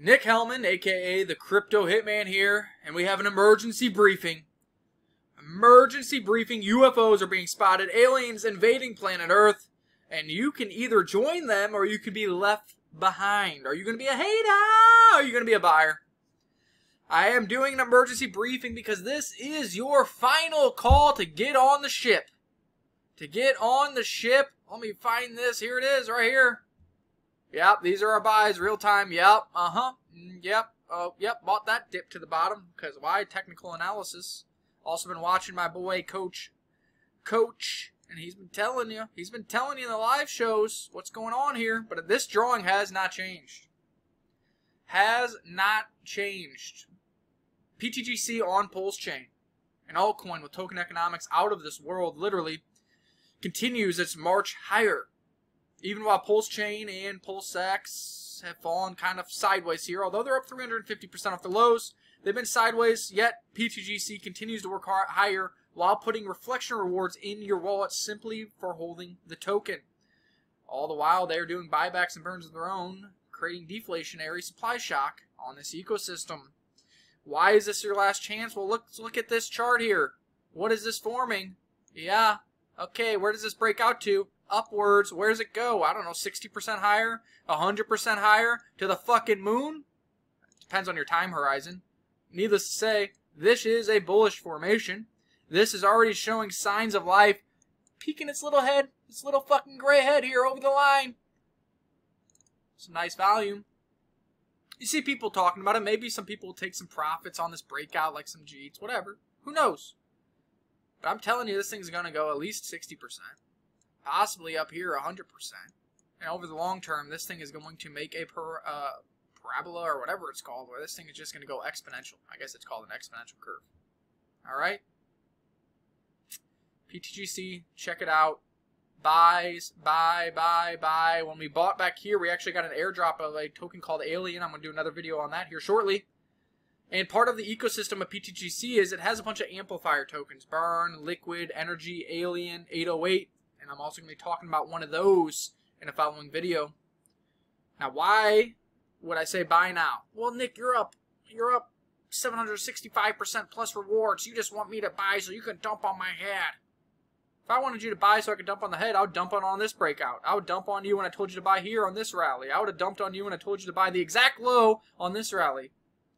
Nick Hellmann, aka the Crypto Hitman, here, and we have an emergency briefing. Emergency briefing UFOs are being spotted, aliens invading planet Earth, and you can either join them or you could be left behind. Are you going to be a hater? Are you going to be a buyer? I am doing an emergency briefing because this is your final call to get on the ship. To get on the ship, let me find this. Here it is, right here. Yep, these are our buys, real time. Yep, uh huh. Yep, oh, yep. Bought that dip to the bottom because why? Technical analysis. Also been watching my boy Coach, Coach, and he's been telling you, he's been telling you in the live shows what's going on here. But this drawing has not changed. Has not changed. PTGC on Pulse Chain, an altcoin with token economics out of this world, literally continues its march higher. Even while Pulse Chain and Pulse PulseX have fallen kind of sideways here, although they're up 350% off the lows, they've been sideways, yet PTGC continues to work higher while putting reflection rewards in your wallet simply for holding the token. All the while, they're doing buybacks and burns of their own, creating deflationary supply shock on this ecosystem. Why is this your last chance? Well, look, look at this chart here. What is this forming? Yeah, okay, where does this break out to? Upwards. Where does it go? I don't know, 60% higher? 100% higher? To the fucking moon? Depends on your time horizon. Needless to say, this is a bullish formation. This is already showing signs of life, peeking its little head, its little fucking gray head here over the line. Some nice volume. You see people talking about it. Maybe some people will take some profits on this breakout, like some Jeets, whatever. Who knows? But I'm telling you, this thing's going to go at least 60%. Possibly up here 100%. And over the long term, this thing is going to make a per, uh, parabola or whatever it's called, where this thing is just going to go exponential. I guess it's called an exponential curve. Alright? PTGC, check it out. Buys, buy, buy, buy. When we bought back here, we actually got an airdrop of a token called Alien. I'm going to do another video on that here shortly. And part of the ecosystem of PTGC is it has a bunch of amplifier tokens. Burn, Liquid, Energy, Alien, 808. And I'm also going to be talking about one of those in a following video. Now, why would I say buy now? Well, Nick, you're up. You're up 765% plus rewards. You just want me to buy so you can dump on my head. If I wanted you to buy so I could dump on the head, I would dump on on this breakout. I would dump on you when I told you to buy here on this rally. I would have dumped on you when I told you to buy the exact low on this rally.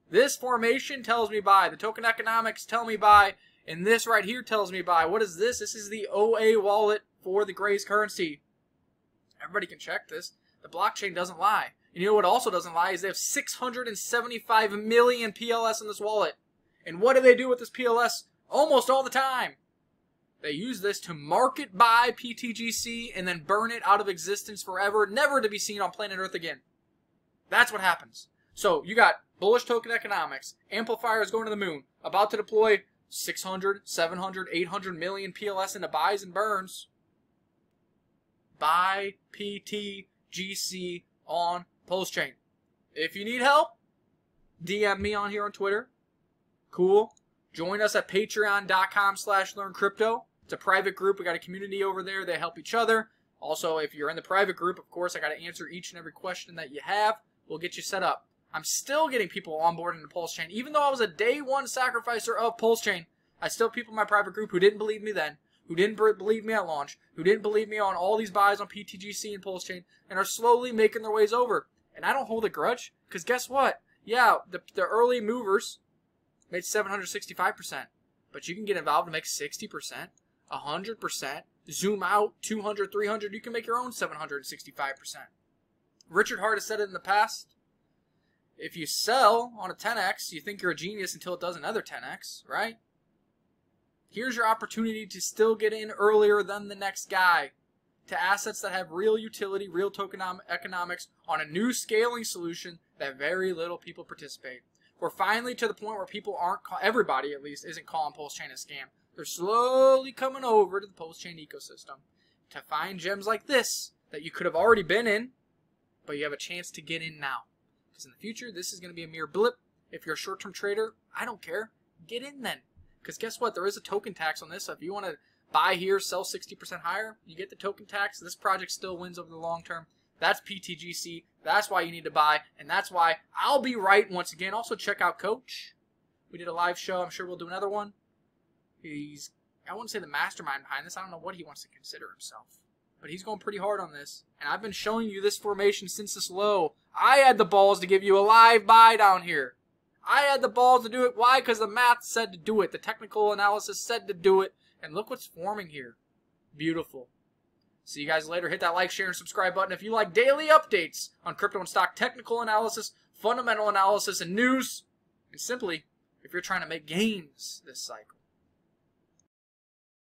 This formation tells me buy. The token economics tell me buy. And this right here tells me buy. What is this? This is the OA wallet for the Grays currency. Everybody can check this. The blockchain doesn't lie. And you know what also doesn't lie is they have 675 million PLS in this wallet. And what do they do with this PLS? Almost all the time. They use this to market buy PTGC and then burn it out of existence forever, never to be seen on planet Earth again. That's what happens. So you got bullish token economics, amplifiers going to the moon, about to deploy 600, 700, 800 million PLS into buys and burns. Buy PTGC on Pulse Chain. If you need help, DM me on here on Twitter. Cool. Join us at patreon.com slash learn crypto. It's a private group. We got a community over there. They help each other. Also, if you're in the private group, of course, I got to answer each and every question that you have. We'll get you set up. I'm still getting people on board into Pulse Chain. Even though I was a day one sacrificer of Pulse Chain, I still people in my private group who didn't believe me then, who didn't believe me at launch, who didn't believe me on all these buys on PTGC and Pulse Chain, and are slowly making their ways over. And I don't hold a grudge, because guess what? Yeah, the, the early movers made 765%, but you can get involved and make 60%, 100%, zoom out 200, 300, you can make your own 765%. Richard Heart has said it in the past. If you sell on a 10x, you think you're a genius until it does another 10x, right? Here's your opportunity to still get in earlier than the next guy to assets that have real utility, real token economics on a new scaling solution that very little people participate. We're finally to the point where people aren't, everybody at least, isn't calling Pulse Chain a scam. They're slowly coming over to the Pulse Chain ecosystem to find gems like this that you could have already been in, but you have a chance to get in now. Because in the future, this is going to be a mere blip. If you're a short-term trader, I don't care. Get in then. Because guess what? There is a token tax on this. So if you want to buy here, sell 60% higher, you get the token tax. This project still wins over the long term. That's PTGC. That's why you need to buy, and that's why I'll be right once again. Also, check out Coach. We did a live show. I'm sure we'll do another one. He's, I wouldn't say the mastermind behind this. I don't know what he wants to consider himself. But he's going pretty hard on this. And I've been showing you this formation since this low. I had the balls to give you a live buy down here. I had the balls to do it. Why? Because the math said to do it. The technical analysis said to do it. And look what's forming here. Beautiful. See you guys later. Hit that like, share, and subscribe button if you like daily updates on crypto and stock technical analysis, fundamental analysis, and news. And simply, if you're trying to make gains this cycle.